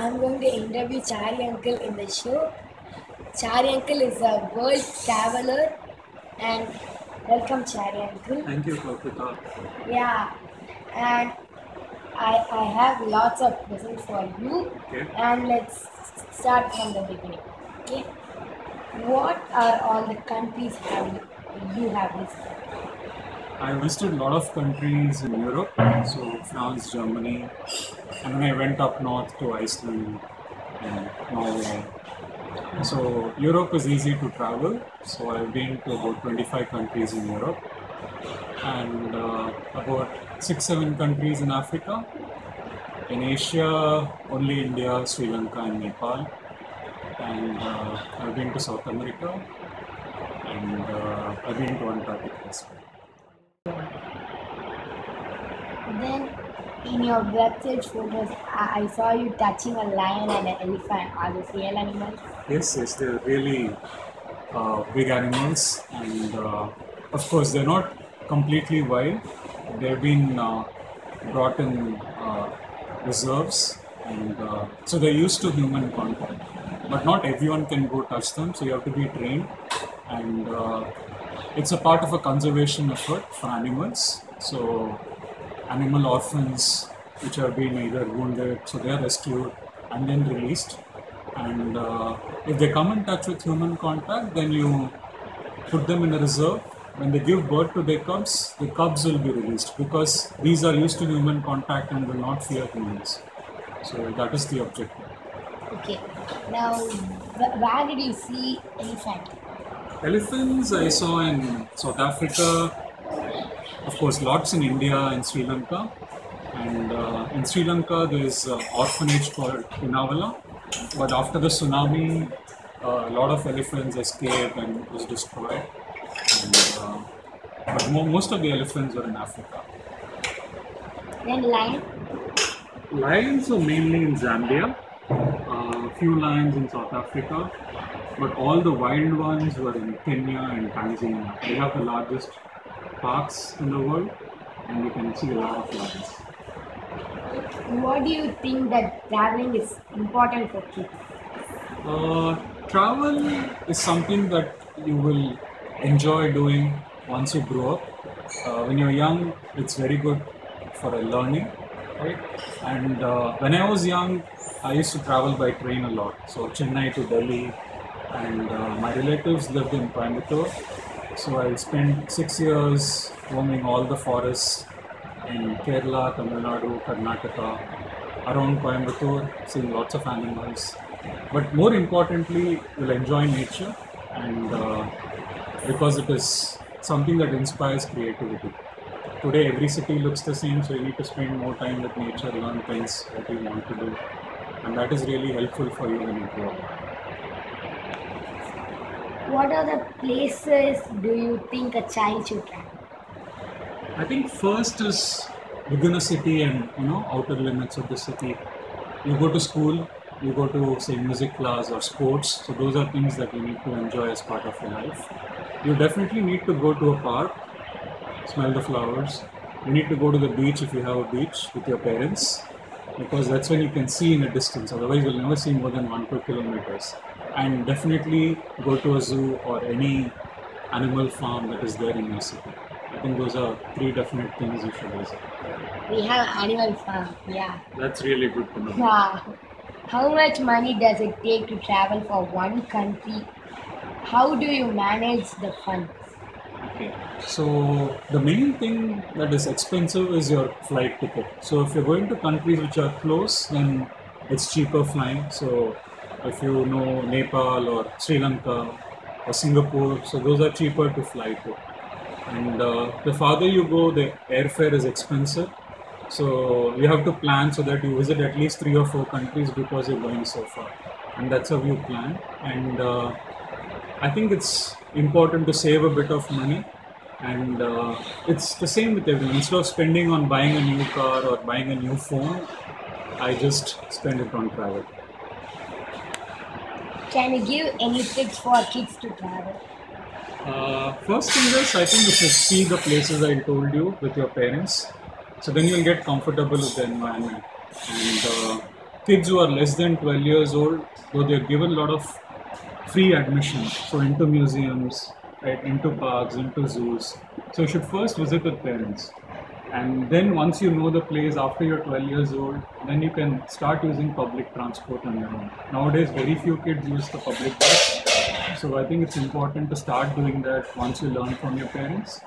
I'm going to interview Chari Uncle in the show. Chari Uncle is a world traveler and welcome Chari Uncle. Thank you, for Kalpitha. Yeah, and I, I have lots of questions for you Okay. and let's start from the beginning. Okay, what are all the countries have you, you have listed? I visited a lot of countries in Europe, so France, Germany, and then I went up north to Iceland and Norway. So Europe is easy to travel. So I've been to about 25 countries in Europe and uh, about six, seven countries in Africa. In Asia, only India, Sri Lanka, and Nepal. And uh, I've been to South America, and uh, I've been to Antarctica as well. Then in your website photos, I, I saw you touching a lion and an elephant. Are those real animals? Yes, yes, they're really uh, big animals, and uh, of course, they're not completely wild. They've been uh, brought in uh, reserves, and uh, so they're used to human contact. But not everyone can go touch them, so you have to be trained, and uh, it's a part of a conservation effort for animals. So, animal orphans which have been either wounded, so they are rescued and then released and uh, if they come in touch with human contact then you put them in a reserve when they give birth to their cubs the cubs will be released because these are used to human contact and will not fear humans so that is the objective Okay. Now, where did you see elephant? elephants i saw in south africa of course lots in india and sri lanka. And uh, in sri lanka there's an orphanage called Pinnawala. but after the tsunami uh, a lot of elephants escaped and was destroyed. And, uh, but mo- most of the elephants were in africa. Then lion. lions are mainly in zambia. A few lions in south africa. But all the wild ones were in kenya and tanzania. They have the largest parks in the world and you can see a lot of lions What do you think that traveling is important for kids? Uh, travel is something that you will enjoy doing once you grow up. Uh, when you're young, it's very good for a learning, right? And uh, when I was young, I used to travel by train a lot. So Chennai to Delhi, and uh, my relatives lived in Coimbatore. So I spent six years roaming all the forests in Kerala, Tamil Nadu, Karnataka, around Coimbatore, seeing lots of animals. But more importantly, you'll enjoy nature and uh, because it is something that inspires creativity. Today, every city looks the same, so you need to spend more time with nature, learn things that you want to do, and that is really helpful for you when you grow up. What are the places do you think a child should travel? I think first is within a city and you know outer limits of the city. You go to school, you go to say music class or sports. So those are things that you need to enjoy as part of your life. You definitely need to go to a park, smell the flowers. You need to go to the beach if you have a beach with your parents because that's when you can see in a distance. Otherwise, you'll never see more than one two kilometers. And definitely go to a zoo or any animal farm that is there in your city. I think those are three definite things you should visit. We have animal farm. Yeah. That's really good to know. Yeah. How much money does it take to travel for one country? How do you manage the funds? Okay. So the main thing that is expensive is your flight ticket. So if you're going to countries which are close, then it's cheaper flying. So if you know Nepal or Sri Lanka or Singapore, so those are cheaper to fly to. And uh, the farther you go, the airfare is expensive. So you have to plan so that you visit at least three or four countries because you're going so far. And that's how you plan. And uh, I think it's important to save a bit of money. And uh, it's the same with everyone. Instead of spending on buying a new car or buying a new phone, I just spend it on travel. Can you give any tips for kids to travel? Uh, first thing is, I think you should see the places I told you with your parents. So then you'll get comfortable with the environment. And uh, kids who are less than 12 years old, though they're given a lot of free admission, so into museums, right, into parks, into zoos. So you should first visit with parents. And then once you know the place after you're 12 years old, then you can start using public transport on your own. Nowadays, very few kids use the public bus. So I think it's important to start doing that once you learn from your parents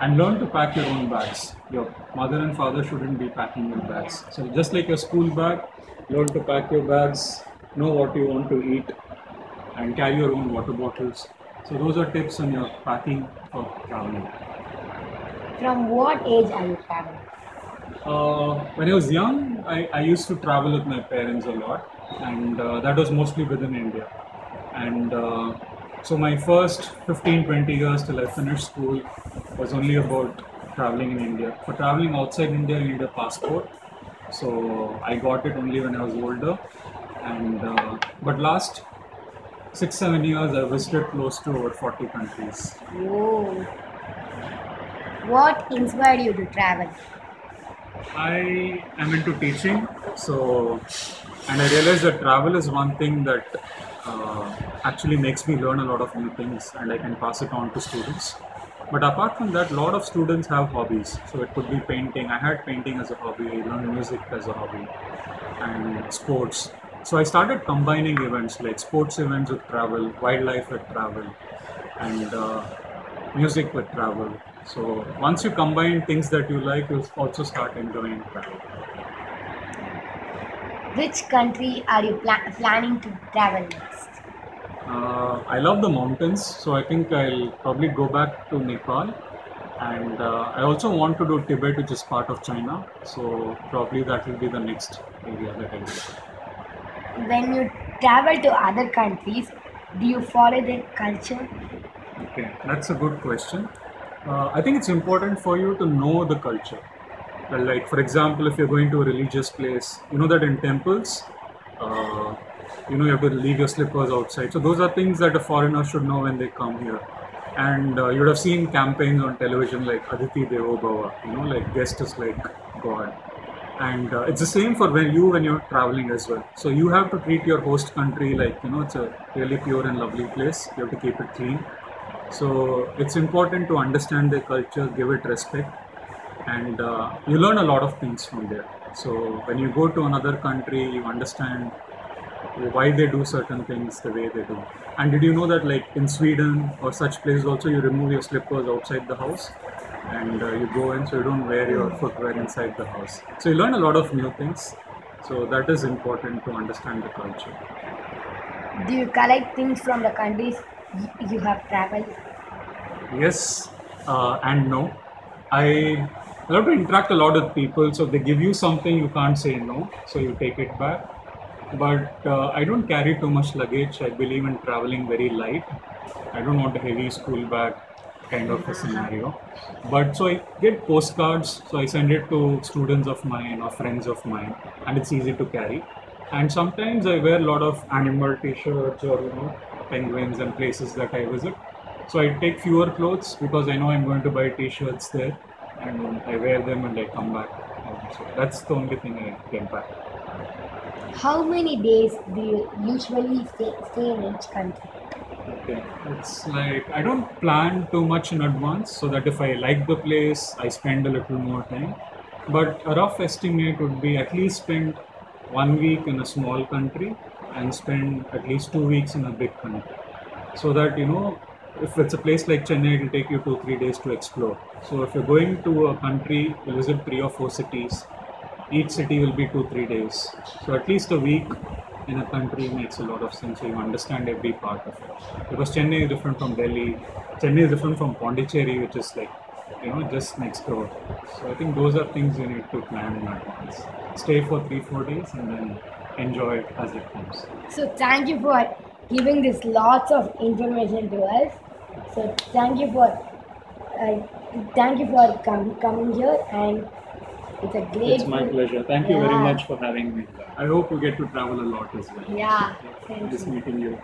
and learn to pack your own bags. Your mother and father shouldn't be packing your bags. So just like your school bag, learn to pack your bags, know what you want to eat, and carry your own water bottles. So those are tips on your packing for traveling. From what age are you traveling? Uh, when I was young, I, I used to travel with my parents a lot, and uh, that was mostly within India. And uh, so my first 15 20 years till I finished school was only about traveling in India. For traveling outside India, you need a passport. So I got it only when I was older. And uh, but last six seven years, I visited close to over 40 countries. Whoa. What inspired you to travel? I am into teaching, so and I realized that travel is one thing that uh, actually makes me learn a lot of new things, and I can pass it on to students. But apart from that, a lot of students have hobbies. So it could be painting. I had painting as a hobby. I learned music as a hobby, and sports. So I started combining events like sports events with travel, wildlife with travel, and uh, music with travel. So once you combine things that you like, you'll also start enjoying travel. Which country are you pla- planning to travel next? Uh, I love the mountains, so I think I'll probably go back to Nepal. And uh, I also want to do Tibet, which is part of China. So probably that will be the next area that I will. When you travel to other countries, do you follow their culture? Okay, that's a good question. Uh, I think it's important for you to know the culture. Like, for example, if you're going to a religious place, you know that in temples, uh, you know, you have to leave your slippers outside. So, those are things that a foreigner should know when they come here. And uh, you would have seen campaigns on television like Atithi Devo Bhava, you know, like guest is like God. And uh, it's the same for when you when you're traveling as well. So you have to treat your host country like you know it's a really pure and lovely place. You have to keep it clean. So it's important to understand their culture, give it respect, and uh, you learn a lot of things from there. So when you go to another country, you understand why they do certain things the way they do. And did you know that, like in Sweden or such places, also you remove your slippers outside the house and uh, you go in, so you don't wear your footwear inside the house. So you learn a lot of new things. So that is important to understand the culture. Do you collect things from the countries you have traveled? Yes uh, and no. I love to interact a lot with people, so they give you something you can't say no, so you take it back. But uh, I don't carry too much luggage. I believe in traveling very light. I don't want a heavy school bag kind of a scenario. But so I get postcards, so I send it to students of mine or friends of mine, and it's easy to carry. And sometimes I wear a lot of animal t-shirts or you know penguins and places that I visit. So I take fewer clothes because I know I'm going to buy t-shirts there, and I wear them and I come back. So that's the only thing I get back. How many days do you usually stay, stay in each country? Okay. It's like I don't plan too much in advance so that if I like the place, I spend a little more time. But a rough estimate would be at least spend one week in a small country and spend at least two weeks in a big country. So that you know, if it's a place like Chennai, it will take you two, three days to explore. So if you're going to a country, you visit three or four cities. Each city will be two, three days. So at least a week in a country makes a lot of sense so you understand every part of it because chennai is different from delhi chennai is different from pondicherry which is like you know just next door so i think those are things you need to plan in advance stay for three four days and then enjoy it as it comes So thank you for giving this lots of information to us. So thank you for uh, thank you for com- coming here and it's a great. it's my pleasure thank you very much for having me i hope you get to travel a lot as well Yeah, thank nice you. meeting you